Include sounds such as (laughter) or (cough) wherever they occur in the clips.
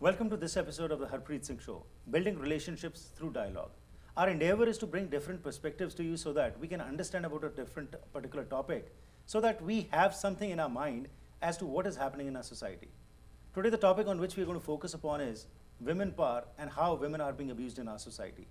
Welcome to this episode of the Harpreet Singh Show, building relationships through dialogue. Our endeavor is to bring different perspectives to you so that we can understand about a different particular topic, so that we have something in our mind as to what is happening in our society. Today, the topic on which we are going to focus upon is women power and how women are being abused in our society.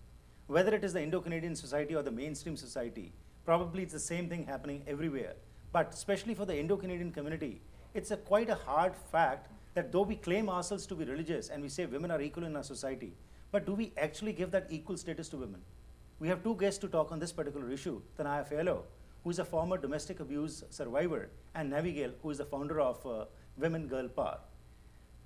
Whether it is the Indo Canadian society or the mainstream society, probably it's the same thing happening everywhere. But especially for the Indo Canadian community, it's a quite a hard fact that though we claim ourselves to be religious and we say women are equal in our society, but do we actually give that equal status to women? We have two guests to talk on this particular issue Tanaya Fiallo, who is a former domestic abuse survivor, and Navigale, who is the founder of uh, Women Girl Power.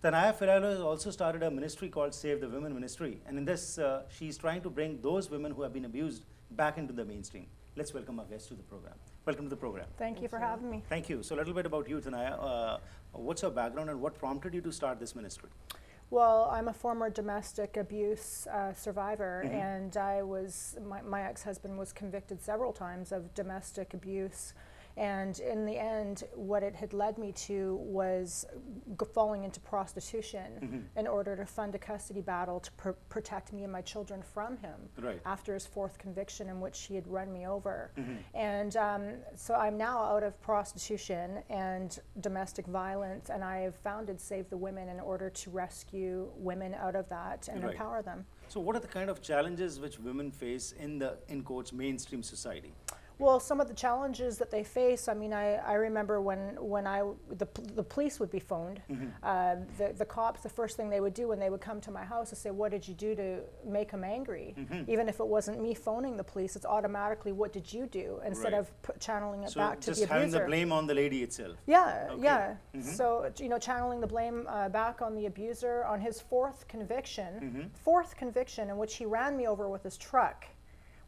Tanaya Fiallo has also started a ministry called Save the Women Ministry, and in this, uh, she's trying to bring those women who have been abused back into the mainstream. Let's welcome our guest to the program. Welcome to the program. Thank, you for having me. Thank you. So, a little bit about you, Tanaya. Uh, what's your background and what prompted you to start this ministry? Well, I'm a former domestic abuse uh, survivor, and I was my, my ex-husband was convicted several times of domestic abuse. And in the end, what it had led me to was falling into prostitution in order to fund a custody battle to pr- protect me and my children from him Right. after his fourth conviction, in which he had run me over. And um, so I'm now out of prostitution and domestic violence, and I have founded Save the Women in order to rescue women out of that and Right. empower them. So, what are the kind of challenges which women face in the, in quotes, mainstream society? Well, some of the challenges that they face, I mean, I, I remember when, when I, the, the police would be phoned, uh, the, the cops, the first thing they would do when they would come to my house is say, what did you do to make him angry? Even if it wasn't me phoning the police, it's automatically, what did you do? Instead Right. of p- channeling it So, back to the abuser. just having the blame on the lady itself. Yeah, Okay. yeah. So, you know, channeling the blame uh, back on the abuser on his fourth conviction, fourth conviction in which he ran me over with his truck,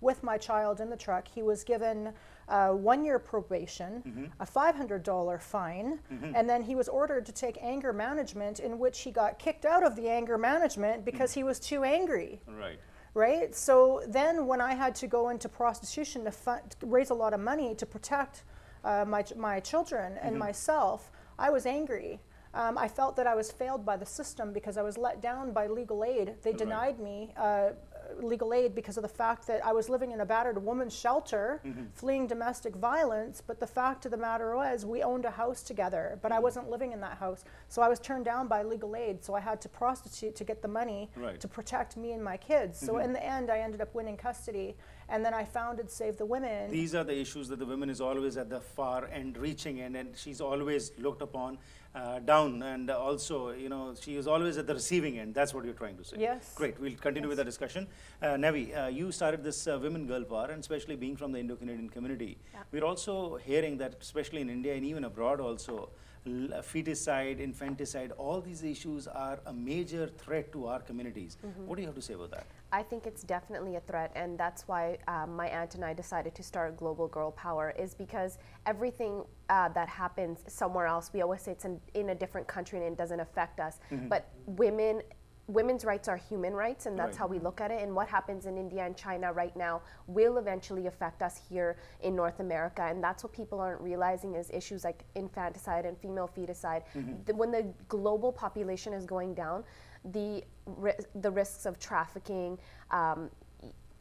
with my child in the truck. He was given uh, one year probation, a $500 fine, and then he was ordered to take anger management, in which he got kicked out of the anger management because he was too angry Right. right? So then, when I had to go into prostitution to, fund, to raise a lot of money to protect uh, my ch- my children and myself, I was angry. Um, I felt that I was failed by the system because I was let down by legal aid. They denied me uh, legal aid because of the fact that I was living in a battered woman's shelter, mm-hmm. fleeing domestic violence. But the fact of the matter was, we owned a house together, but I mm-hmm. wasn't living in that house. So I was turned down by legal aid. So I had to prostitute to get the money Right. to protect me and my kids. So mm-hmm. in the end, I ended up winning custody, and then I founded Save the Women. These are the issues that the woman is always at the far end reaching end, and she's always looked upon uh, down, and also, you know, she is always at the receiving end. That's what you're trying to say. Yes. Great. We'll continue with the discussion. Uh, Navi, uh, you started this uh, Women Girl Power, and especially being from the Indo-Canadian community, Yeah. we're also hearing that, especially in India and even abroad also, feticide, infanticide, all these issues are a major threat to our communities. What do you have to say about that? I think it's definitely a threat, and that's why um, my aunt and I decided to start Global Girl Power. Is because everything uh, that happens somewhere else, we always say it's in, in a different country and it doesn't affect us. But women, women's rights are human rights, and that's Right. how we look at it. And what happens in India and China right now will eventually affect us here in North America, and that's what people aren't realizing is issues like infanticide and female feticide. The, when the global population is going down, the ri- the risks of trafficking. Um,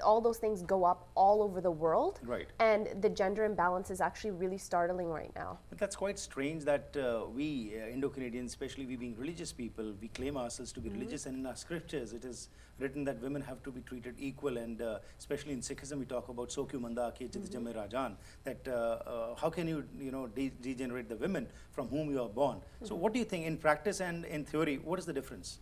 all those things go up all over the world, Right. and the gender imbalance is actually really startling right now. But that's quite strange that uh, we, uh, Indo Canadians, especially we being religious people, we claim ourselves to be religious, and in our scriptures it is written that women have to be treated equal. And uh, especially in Sikhism, we talk about Sokyu Manda Ke Chit Jame Rajan, that uh, uh, how can you, you know, de- degenerate the women from whom you are born? So, what do you think in practice and in theory, what is the difference?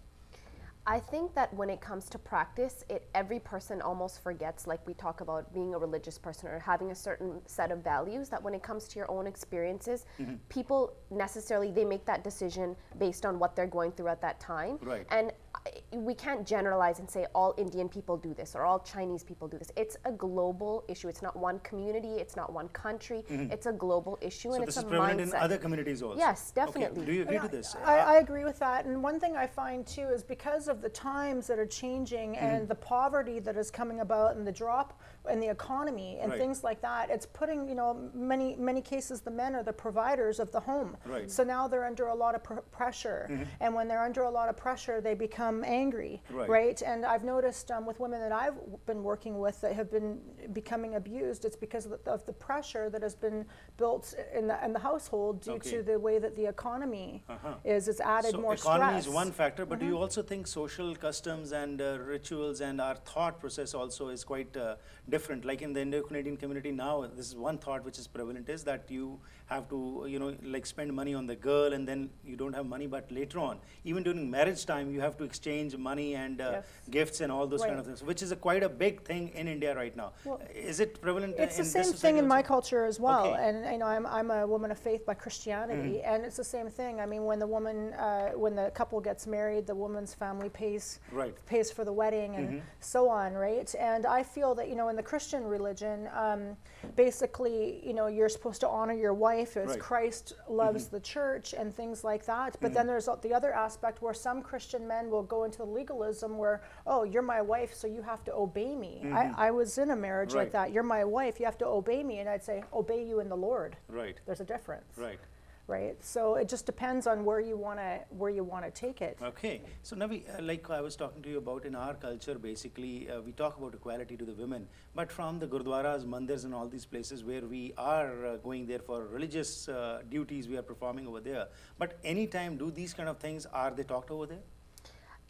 I think that when it comes to practice, it every person almost forgets, like we talk about being a religious person or having a certain set of values. That when it comes to your own experiences, mm-hmm. people necessarily they make that decision based on what they're going through at that time. Right. And I- we can't generalize and say all Indian people do this or all Chinese people do this. It's a global issue. It's not one community. It's not one country. It's a global issue, Mm-hmm. So and this it's is a prevalent mindset. in other communities also. Yes, Okay. definitely. Do you agree Yeah, to this? I, I agree with that. And one thing I find too is because of the times that are changing Mm-hmm. and the poverty that is coming about and the drop in the economy and Right. things like that, it's putting, you know, many many cases the men are the providers of the home. Right. Mm-hmm. So now they're under a lot of pr- pressure. And when they're under a lot of pressure, they become angry. Right. right? And I've noticed um, with women that I've been working with that have been becoming abused, it's because of the, of the pressure that has been built in the, in the household due Okay. to the way that the economy Uh-huh. is. It's added so more economy stress. is one factor, but do Mm-hmm. you also think social customs and uh, rituals and our thought process also is quite uh, different? Like in the Indo-Canadian community now, this is one thought which is prevalent is that you have to, you know, like spend money on the girl and then you don't have money, but later on, even during marriage time, you have to exchange money and uh, Yes. gifts and all those kind of things, which is a quite a big thing in India right now. Well, is it prevalent It's in the same thing in my culture as well, Okay. and you know I'm, I'm a woman of faith by Christianity, Mm-hmm. and it's the same thing. I mean, when the woman, uh, when the couple gets married, the woman's family pays Right. pays for the wedding and so on, right? And I feel that you know in the Christian religion, um, basically, you know, you're supposed to honor your wife as Right. Christ mm-hmm. loves the church and things like that. But then mm-hmm. there's the other aspect where some Christian men will go into the legalism where, oh, you're my wife, so you have to obey me. I, mm-hmm. I was in a marriage Right. like that. You're my wife, you have to obey me, and I'd say, obey you in the Lord. Right, There's a difference, right. Right? So it just depends on where you want to where you want to take it. Okay, so Navi, uh, like I was talking to you about in our culture, basically, uh, we talk about equality to the women, but from the gurdwaras, mandirs, and all these places where we are uh, going there for religious uh, duties, we are performing over there. But anytime, do these kind of things, are they talked over there?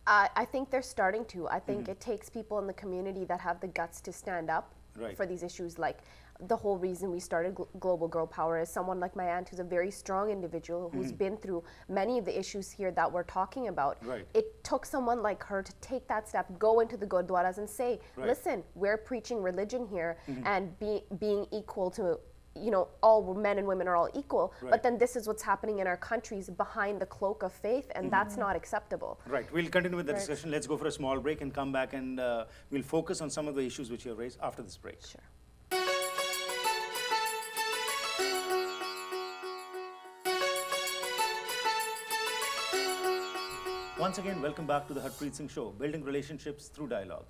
I I think they're starting to. I Mm-hmm. think it takes people in the community that have the guts to stand up Right. for these issues. Like the whole reason we started Gl- Global Girl Power is someone like my aunt, who's a very strong individual, who's been through many of the issues here that we're talking about. Right. It took someone like her to take that step, go into the Gurdwaras and say, Right. "Listen, we're preaching religion here, and be, being equal to." You know, all men and women are all equal, Right. but then this is what's happening in our countries behind the cloak of faith, and Mm-hmm. that's not acceptable. Right, we'll continue with the Right. discussion. Let's go for a small break and come back and uh, we'll focus on some of the issues which you have raised after this break. Sure. Once again, welcome back to the Harpreet Singh Show, building relationships through dialogue.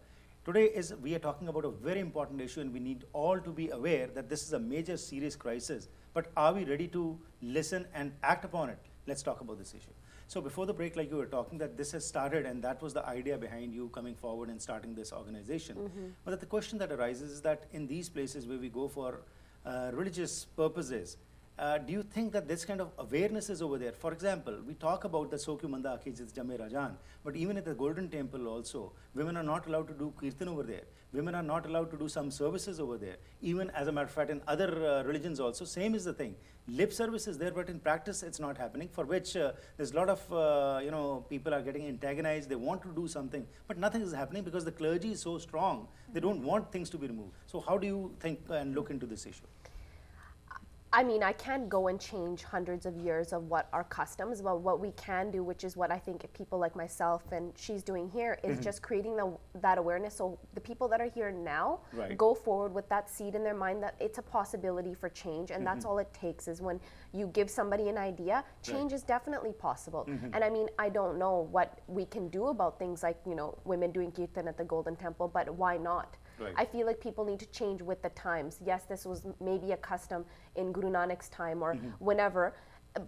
Today is we are talking about a very important issue, and we need all to be aware that this is a major, serious crisis. But are we ready to listen and act upon it? Let's talk about this issue. So before the break, like you were talking, that this has started, and that was the idea behind you coming forward and starting this organization. But the question that arises is that in these places where we go for uh, religious purposes, uh, do you think that this kind of awareness is over there? For example, we talk about the Sokyu Manda Akijit Jame Rajan, but even at the Golden Temple also, women are not allowed to do kirtan over there. Women are not allowed to do some services over there. Even as a matter of fact, in other uh, religions also, same is the thing. Lip service is there, but in practice it's not happening. For which uh, there's a lot of uh, you know people are getting antagonized. They want to do something, but nothing is happening because the clergy is so strong. They don't want things to be removed. So how do you think and look into this issue? I mean, I can't go and change hundreds of years of what our customs, but what we can do, which is what I think people like myself and she's doing here, is mm-hmm. just creating the, that awareness. So the people that are here now Right. go forward with that seed in their mind that it's a possibility for change, and that's mm-hmm. all it takes is when you give somebody an idea, change is definitely possible. Mm-hmm. And I mean, I don't know what we can do about things like you know women doing kirtan at the Golden Temple, but why not? Right. I feel like people need to change with the times. Yes, this was maybe a custom in Guru Nanak's time or whenever,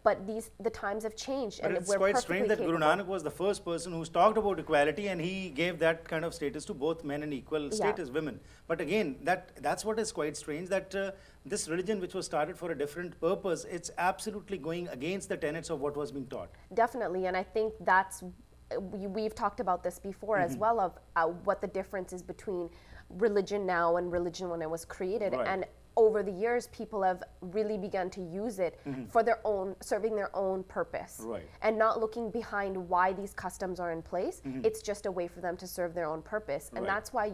but these the times have changed, But and it's quite strange that Guru. Nanak was the first person who's talked about equality and he gave that kind of status to both men and equal Yeah. status women. But again, that that's what is quite strange that uh, this religion which was started for a different purpose, it's absolutely going against the tenets of what was being taught. Definitely, and I think that's we've talked about this before Mm-hmm. as well of uh, what the difference is between religion now and religion when it was created, Right. and over the years, people have really begun to use it for their own, serving their own purpose, Mm-hmm. Right. and not looking behind why these customs are in place. It's just a way for them to serve their own purpose, and Right. that's why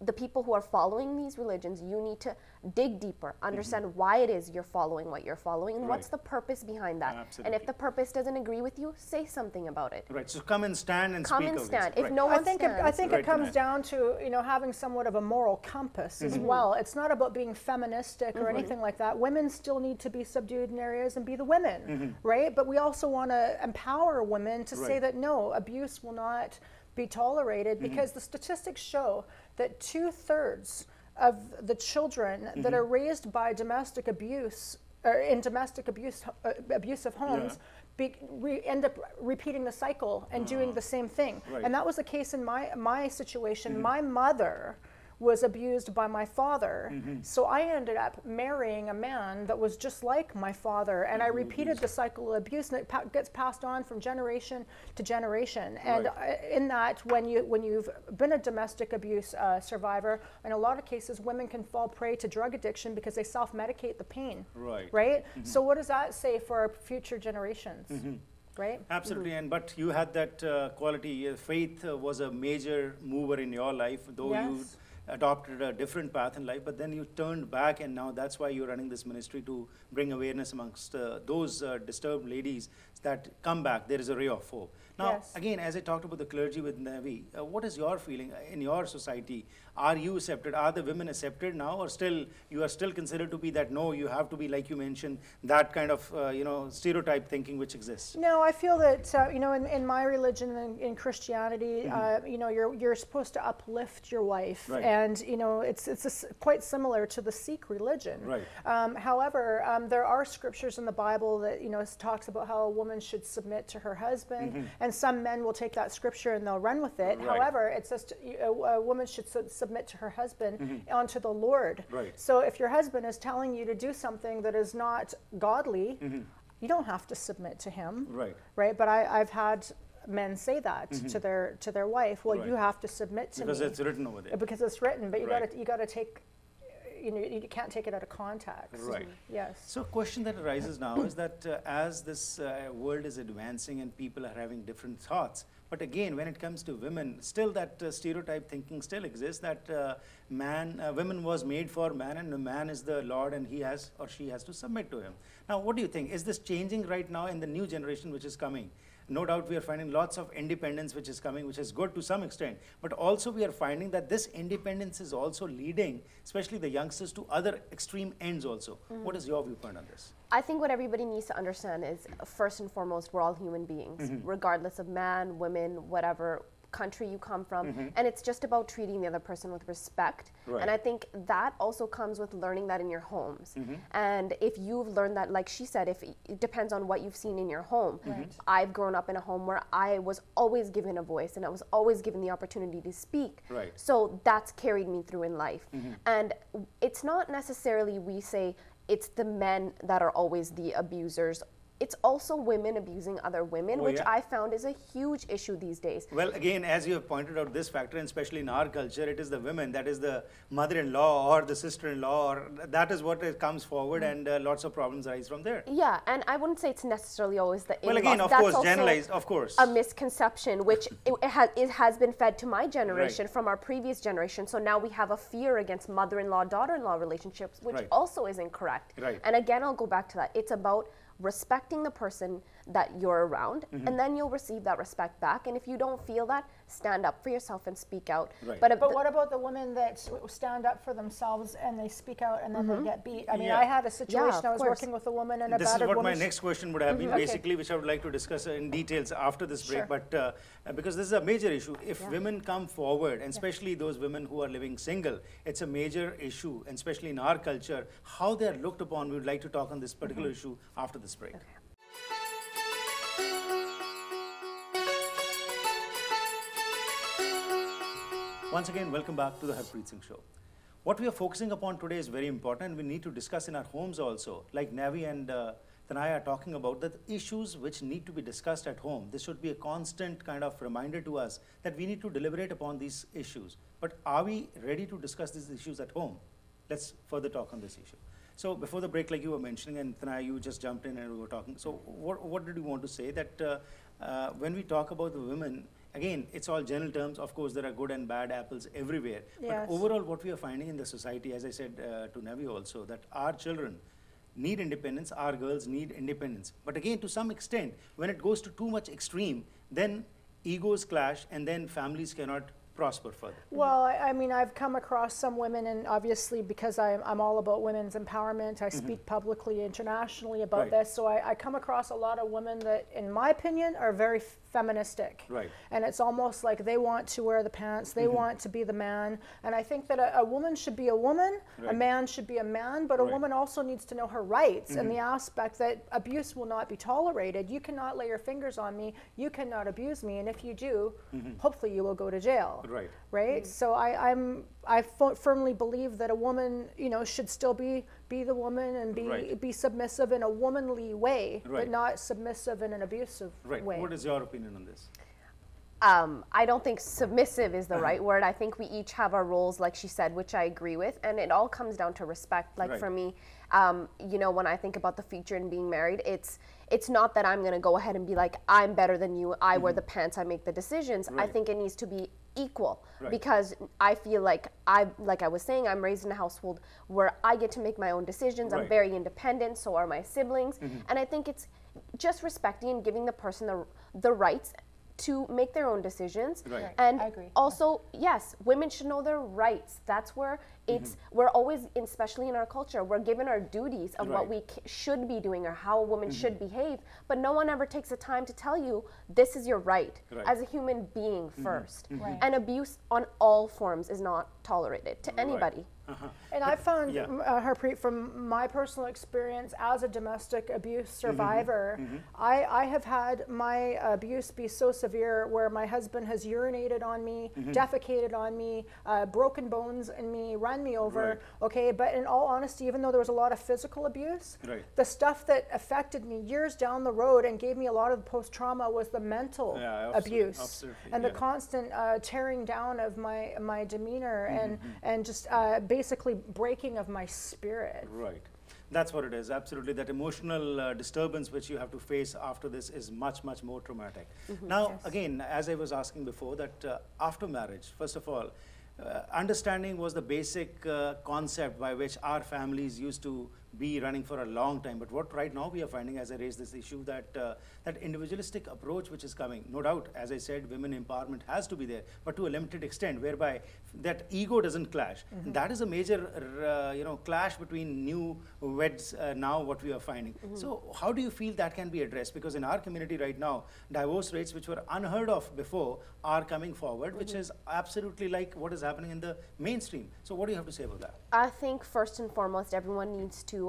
the people who are following these religions, you need to dig deeper, understand why it is you're following what you're following, and what's Mm-hmm. The purpose behind that. And if the purpose doesn't agree with you, say something about it. Right. So come and stand and Come speak and of this. stand. If Right. no I one think it, I think Right, it comes Tanaya. down to you know having somewhat of a moral compass as Mm-hmm. well. It's not about being feministic or anything like that. Women still need to be subdued in areas and be the women, right? But we also want to empower women to say Mm-hmm. That no, abuse will not be tolerated Mm-hmm. because the statistics show that two thirds of the children that Mm-hmm. are raised by domestic abuse or in domestic abuse uh, abusive homes. Be, we end up repeating the cycle and doing the same thing, Ah. Right. and that was the case in my my situation. Mm-hmm. My mother was abused by my father, Mm-hmm. so I ended up marrying a man that was just like my father, and I repeated the cycle of abuse, and it pa- gets passed on from generation to generation. And Right. uh, in that, when you when you've been a domestic abuse uh, survivor, in a lot of cases, women can fall prey to drug addiction because they self-medicate the pain. Right. Right. So what does that say for our future generations? Right. Absolutely, and but you had that uh, quality. Uh, faith uh, was a major mover in your life, though you Yes. Adopted a different path in life. But then you turned back, and now that's why you're running this ministry to bring awareness amongst uh, those uh, disturbed ladies that come back. There is a ray of hope. Now, Yes. again, as I talked about the clergy with Navi, uh, what is your feeling uh, in your society? Are you accepted? Are the women accepted now, or still you are still considered to be that? No, you have to be like you mentioned that kind of uh, you know stereotype thinking which exists. No, I feel that uh, you know, in, in my religion, in, in Christianity, uh, you know, you're you're supposed to uplift your wife. Right. and you know, it's it's a quite similar to the Sikh religion. Right. Um, however, um, there are scriptures in the Bible that you know talks about how a woman should submit to her husband, and some men will take that scripture and they'll run with it. Mm-hmm. Right. However, it says to, a, a woman should su- submit to her husband unto the Lord. Mm-hmm. Right. So if your husband is telling you to do something that is not godly, you don't have to submit to him Mm-hmm. Right. right? But I, I've had men say that to their to their wife. Well, Right. you have to submit to Because me it's written over there. because it's written. But you Right. got to you got to take, you know, you can't take it out of context. Right. Yes. So, a question that arises now is that uh, as this uh, world is advancing and people are having different thoughts, but again, when it comes to women, still that uh, stereotype thinking still exists that uh, man, uh, women was made for man, and the man is the Lord, and he has or she has to submit to him. Now, what do you think? Is this changing right now in the new generation which is coming? No doubt we are finding lots of independence which is coming, which is good to some extent. But also we are finding that this independence is also leading, especially the youngsters, to other extreme ends also. What is your viewpoint on this? I think what everybody needs to understand is first and foremost, we're all human beings, Mm-hmm. regardless of man, women, whatever country you come from. And it's just about treating the other person with respect. Mm-hmm. Right. And I think that also comes with learning that in your homes. Mm-hmm. And if you've learned that, like she said, if it depends on what you've seen in your home. Right. I've grown up in a home where I was always given a voice and I was always given the opportunity to speak. Right. So that's carried me through in life. And it's not necessarily we say it's the men that are always the abusers. It's also women abusing other women, Oh, which yeah. I found is a huge issue these days. Well, again, as you have pointed out this factor, and especially in our culture, it is the women, that is the mother-in-law or the sister-in-law, or that is what it comes forward, Mm. and uh, lots of problems arise from there. Yeah, and I wouldn't say it's necessarily always the Well, again, of That's course, generalized, of course. a misconception, which it, it, has, it has been fed to my generation Right. from our previous generation. So now we have a fear against mother-in-law, daughter-in-law relationships, which Right. also is incorrect. Right. And again, I'll go back to that. It's about respecting the person that you're around, Mm-hmm. and then you'll receive that respect back. And if you don't feel that, stand up for yourself and speak out. Right. But, But what about the women that stand up for themselves and they speak out and then they get beat? I mean, Yeah. I had a situation. Mm-hmm. I was course. working with a woman and a This is what woman. my next question would have been, Okay. basically, which I would like to discuss in details after this break. Sure. But uh, because this is a major issue, if women come forward, and especially those women who are living single, it's a major issue, and especially in our culture, how they are looked upon. We would like to talk on this particular Mm-hmm. issue after this break. Once again, welcome back to the Harpreet Singh Show. What we are focusing upon today is very important we need to discuss in our homes also. Like Navi and uh, Tanaya are talking about the issues which need to be discussed at home. This should be a constant kind of reminder to us that we need to deliberate upon these issues. But are we ready to discuss these issues at home? Let's further talk on this issue. So before the break, like you were mentioning, and Tanaya, you just jumped in and we were talking. So what, what did you want to say that uh, uh, when we talk about the women, again, it's all general terms. Of course, there are good and bad apples everywhere. Yes. But overall, what we are finding in the society, as I said uh, to Navi also, that our children need independence, our girls need independence. But again, to some extent, when it goes to too much extreme, then egos clash and then families cannot prosper further. Well, I, I mean, I've come across some women, and obviously, because I'm, I'm all about women's empowerment, I speak publicly internationally about Mm-hmm. Right. this. So I, I come across a lot of women that, in my opinion, are very feministic. Right. And it's almost like they want to wear the pants, they Mm-hmm. want to be the man. And I think that a, a woman should be a woman, a man should be a man, but a Right. Mm-hmm. woman also needs to know her rights and the aspect that abuse will not be tolerated. You cannot lay your fingers on me, you cannot abuse me, and if you do, hopefully you will go to jail Mm-hmm. Right. right? So I, I'm I firmly believe that a woman, you know, should still be be the woman and be Right. be submissive in a womanly way, Right. but not submissive in an abusive Right. way. What is your opinion on this? um, I don't think submissive is the (clears throat) right word. I think we each have our roles, like she said, which I agree with, and it all comes down to respect. Like Right. for me, um, you know, when I think about the future and being married, it's it's not that I'm gonna go ahead and be like I'm better than you. I wear the pants. I make the decisions. I Mm-hmm. Think it needs to be equal Right. because I feel like I like I was saying I'm raised in a household where I get to make my own decisions. I'm very independent. So are my siblings, and I think it's just respecting and giving the person the the rights to make their own decisions Right. Right. and I agree. also yes women should know their rights that's where it's Mm-hmm. we're always especially in our culture we're given our duties of what Right. Mm-hmm. we c- should be doing or how a woman should behave but no one ever takes the time to tell you this is your right, Right. Mm-hmm. as a human being 1st Right. and abuse on all forms is not tolerated to anybody Uh-huh. And I found, yeah. uh, Harpreet, from my personal experience as a domestic abuse survivor, I, I have had my abuse be so severe where my husband has urinated on me, defecated on me, uh, broken bones in me, run me over. Right. Okay, but in all honesty, even though there was a lot of physical abuse, Right. the stuff that affected me years down the road and gave me a lot of post trauma was the mental Yeah, abuse absolutely, and the constant uh, tearing down of my my demeanor Mm-hmm, and and just uh, basically breaking of my spirit. Right. That's what it is. Absolutely. That emotional uh, disturbance which you have to face after this is much, much more traumatic. Now, again, as I was asking before, that uh, after marriage, first of all, uh, understanding was the basic uh, concept by which our families used to be running for a long time. But what right now we are finding, as I raised this issue, that uh, that individualistic approach which is coming, no doubt, as I said, women empowerment has to be there, but to a limited extent, whereby that ego doesn't clash. And that is a major, uh, you know, clash between new weds uh, now. What we are finding. So, how do you feel that can be addressed? Because in our community right now, divorce rates which were unheard of before are coming forward, which is absolutely like what is happening in the mainstream. So, what do you have to say about that? I think first and foremost, everyone needs to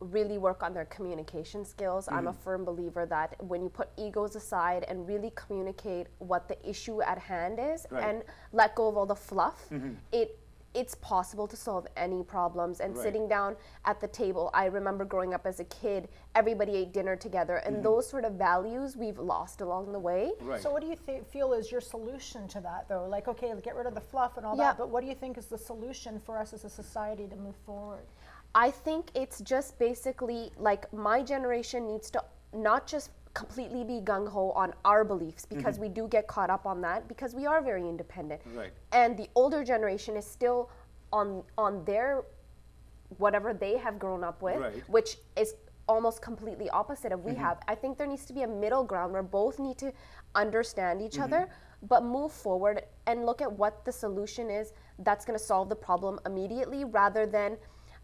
really work on their communication skills. I'm a Mm-hmm. firm believer that when you put egos aside and really communicate what the issue at hand is Right. Mm-hmm. and let go of all the fluff, it it's possible to solve any problems and Right. sitting down at the table i remember growing up as a kid everybody ate dinner together and those sort of values we've lost along the way Mm-hmm. Right. So, what do you th- feel is your solution to that, though? Like, okay, get rid of the fluff and all Yeah. that, but what do you think is the solution for us as a society to move forward? I think it's just basically like my generation needs to not just completely be gung ho on our beliefs because mm-hmm. we do get caught up on that because we are very independent. Right. And the older generation is still on on their whatever they have grown up with, Right. which is almost completely opposite of we mm-hmm. have. I think there needs to be a middle ground where both need to understand each mm-hmm. other but move forward and look at what the solution is that's going to solve the problem immediately rather than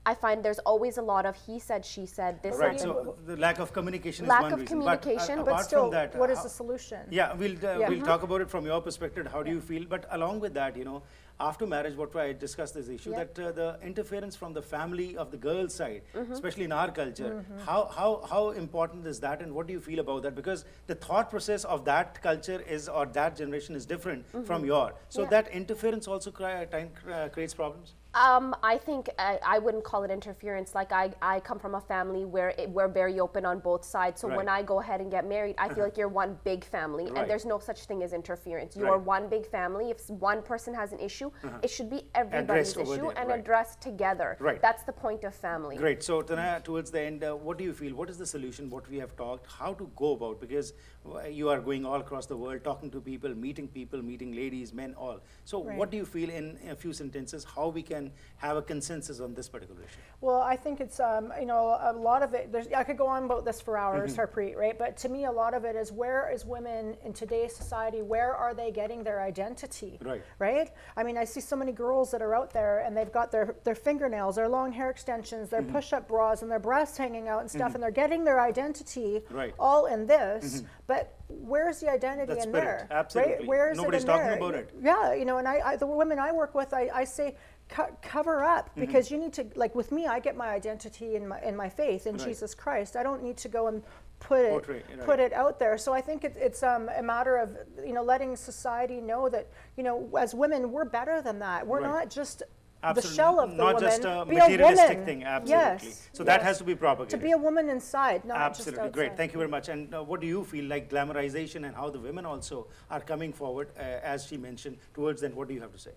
I find there's always a lot of he said, she said, this Right. So, the lack of communication Lack is one of reason. communication, but, uh, but Still, that, what is how- the solution? Yeah, we'll, uh, Yeah. we'll talk about it from your perspective, how do you feel? But along with that, you know, after marriage, what I discussed this issue, Yeah. that uh, the interference from the family of the girl's side, Mm-hmm. especially in our culture, how, how, how important is that and what do you feel about that? Because the thought process of that culture is, or that generation is different from your. So Mm-hmm. Yeah. that interference also time, uh, creates problems? Um, I think I, I wouldn't call it interference. Like I, I come from a family where it, we're very open on both sides. So when I go ahead and get married, I feel like you're one big family, Right. and there's no such thing as interference. You Right. are one big family. If one person has an issue, issue. It should be everybody's Uh-huh. issue there, and right. addressed together. Right. That's the point of family. Great. So, Tanaya, towards the end, uh, what do you feel? What is the solution? What we have talked, how to go about? Because uh, you are going all across the world, talking to people, meeting people, meeting ladies, men, all. So, Right. what do you feel in a few sentences how we can have a consensus on this particular issue? Well, I think it's um, you know a lot of it. There's, I could go on about this for hours, Mm-hmm. Harpreet, right? But to me, a lot of it is where is women in today's society? Where are they getting their identity? Right. Right. I mean, I see so many girls that are out there and they've got their their fingernails, their long hair extensions, their Mm-hmm. push-up bras, and their breasts hanging out and stuff, and they're getting their identity Right. all in this. But where's the identity in spirit, there? absolutely. Right? Where is Nobody's it in talking there? about it. Yeah, you know, and I, I the women I work with, I, I say co- cover up Mm-hmm. because you need to like with me, I get my identity in my in my faith in Right. Jesus Christ. I don't need to go and put it right. put it out there. So I think it, it's um, a matter of you know letting society know that you know as women we're better than that. We're not just. The Absolutely. shell of the Not woman. just a be materialistic a thing, absolutely. Yes. So that has to be propagated. To be a woman inside, not Absolutely just great. Thank you very much. And uh, what do you feel like glamorization and how the women also are coming forward, uh, as she mentioned, towards then? What do you have to say?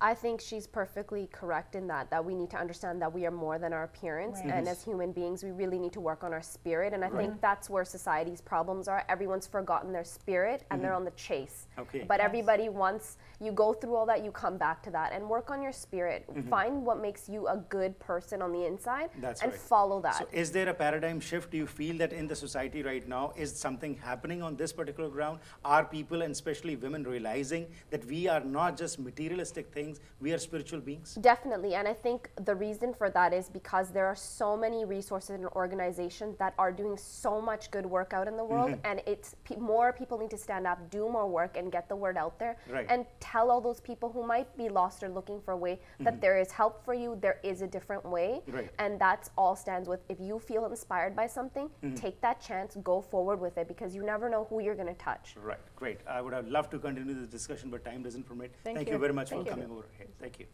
I think she's perfectly correct in that that we need to understand that we are more than our appearance. Right. and as human beings we really need to work on our spirit. And I think that's where society's problems are. Everyone's forgotten their spirit and they're mm-hmm. on the chase. Okay. but everybody once you go through all that you come back to that. And work on your spirit. Mm-hmm. Find what makes you a good person on the inside That's and right. follow that. So, is there a paradigm shift? Do you feel that in the society right now is something happening on this particular ground? Are people and especially women realizing that we are not just materialistic things, we are spiritual beings? Definitely, and I think the reason for that is because there are so many resources and organizations that are doing so much good work out in the world, Mm-hmm. and it's pe- more people need to stand up, do more work, and get the word out there, Right. and tell all those people who might be lost or looking for a way that there is help for you. There is a different way. Right. and that's all stands with. If you feel inspired by something, Mm-hmm. take that chance, go forward with it, because you never know who you're going to touch. Right, great. I would have loved to continue this discussion, but time doesn't permit. Thank you. you. very much Thank for you. coming over here. Thank you.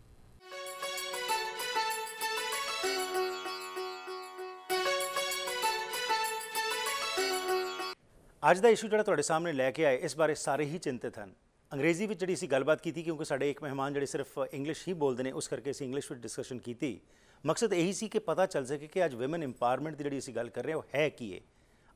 ਅੱਜ ਦਾ issue ਜਿਹੜਾ ਤੁਹਾਡੇ ਸਾਹਮਣੇ ਲੈ ਕੇ ਆਏ, ਇਸ ਬਾਰੇ ਸਾਰੇ ਹੀ ਚਿੰਤਤ ਹਨ ਅੰਗਰੇਜ਼ੀ ਵਿੱਚ ਜਿਹੜੀ ਅਸੀਂ ਗੱਲਬਾਤ ਕੀਤੀ ਕਿਉਂਕਿ ਸਾਡੇ ਇੱਕ ਮਹਿਮਾਨ ਜਿਹੜੇ ਸਿਰਫ ਇੰਗਲਿਸ਼ ਹੀ ਬੋਲਦੇ ਨੇ, ਉਸ ਕਰਕੇ ਅਸੀਂ ਇੰਗਲਿਸ਼ ਵਿੱਚ ਡਿਸਕਸ਼ਨ ਕੀਤੀ ਮਕਸਦ ਇਹੀ ਸੀ ਕਿ ਪਤਾ ਚੱਲ ਸਕੇ ਕਿ ਅੱਜ ਔਮਨ ਇੰਪਾਵਰਮੈਂਟ ਦੀ ਜਿਹੜੀ ਅਸੀਂ ਗੱਲ ਕਰ ਰਹੇ ਹਾਂ, ਉਹ ਹੈ ਕੀ ਹੈ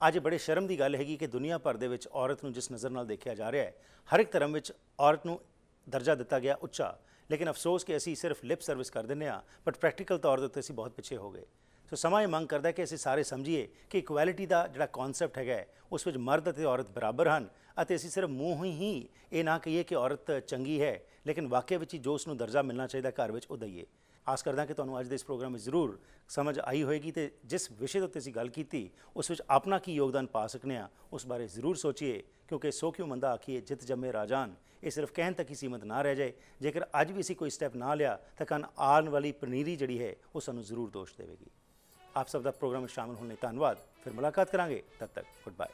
ਅੱਜ ਬੜੇ ਸ਼ਰਮ ਦੀ ਗੱਲ ਹੈਗੀ ਕਿ ਦੁਨੀਆ ਭਰ ਦੇ ਵਿੱਚ ਔਰਤ ਨੂੰ ਜਿਸ ਨਜ਼ਰ ਨਾਲ ਦੇਖਿਆ ਜਾ ਰਿਹਾ ਹੈ, ਹਰ ਇੱਕ ਧਰਮ ਵਿੱਚ ਔਰਤ ਨੂੰ ਦਰਜਾ ਦਿੱਤਾ ਗਿਆ ਉੱਚਾ ਲੇਕਿਨ ਅਫਸੋਸ ਕਿ ਅਸੀਂ ਸਿਰਫ ਲਿਪ ਸਰਵਿਸ ਕਰ ਦਿੰਦੇ ਹਾਂ ਬਟ ਪ੍ਰੈਕਟੀਕਲ ਤੌਰ ਦੇ ਉੱਤੇ ਅਸੀਂ ਬਹੁਤ ਪਿੱਛੇ ਹੋ ਗਏ। ਸੋ ਸਮਾਂ ਇਹ ਮੰਗ ਕਰਦਾ ਕਿ ਅਸੀਂ ਸਾਰੇ ਸਮਝੀਏ ਕਿ ਇਕੁਐਲਿਟੀ ਦਾ ਜਿਹੜਾ ਕਨਸੈਪਟ ਹੈਗਾ ਉਸ ਵਿੱਚ ਮਰਦ ਅਤੇ ਔਰਤ ਬਰਾਬਰ ਹਨ ਅਤੇ ਅਸੀਂ ਸਿਰਫ ਮੂੰਹ ਹੀ ਇਹ ਨਾ ਕਹੀਏ ਕਿ ਔਰਤ ਚੰਗੀ ਹੈ, ਲੇਕਿਨ ਵਾਕਿਆ ਵਿੱਚ ਹੀ ਜੋ ਉਸ ਨੂੰ ਦਰਜਾ ਮਿਲਣਾ ਚਾਹੀਦਾ ਘਰ ਵਿੱਚ ਉਹ ਦਈਏ ਆਸ ਕਰਦਾ ਕਿ ਤੁਹਾਨੂੰ ਅੱਜ ਦੇ ਇਸ ਪ੍ਰੋਗਰਾਮ ਵਿੱਚ ਜ਼ਰੂਰ ਸਮਝ ਆਈ ਹੋਏਗੀ ਤੇ ਜਿਸ ਵਿਸ਼ੇ ਦੇ ਉੱਤੇ ਅਸੀਂ ਗੱਲ ਕੀਤੀ, ਉਸ ਵਿੱਚ ਆਪਣਾ ਕੀ ਯੋਗਦਾਨ ਪਾ ਸਕਨੇ ਆ ਉਸ ਬਾਰੇ ਜ਼ਰੂਰ ਸੋਚੀਏ, ਕਿਉਂਕਿ ਸੋ ਕਿਉਂ ਮੰਦਾ ਆਖੀਏ, ਜਿਤ ਜੰਮੇ ਰਾਜਾਨ ਇਹ ਸਿਰਫ ਕਹਿਣ ਤੱਕ ਹੀ ਸੀਮਤ ਨਾ ਰਹਿ ਜਾਏ। ਜੇਕਰ ਅੱਜ ਵੀ ਅਸੀਂ ਕੋਈ ਸਟੈਪ ਨਾ ਲਿਆ, ਤਾਂ ਕੱਲ੍ਹ ਆਉਣ ਵਾਲੀ ਪਨੀਰੀ ਜਿਹੜੀ ਹੈ, ਉਹ ਸਾਨੂੰ ਜ਼ਰੂਰ ਦੋਸ਼ ਦੇਵੇਗੀ। ਆਪ ਸਭ ਦਾ ਪ੍ਰੋਗਰਾਮ ਵਿੱਚ ਸ਼ਾਮਲ ਹੋਣ ਲਈ ਧੰਨਵਾਦ। ਫਿਰ ਮੁਲਾਕਾਤ ਕਰਾਂਗੇ। ਤਦ ਤੱਕ ਗੁੱਡ ਬਾਏ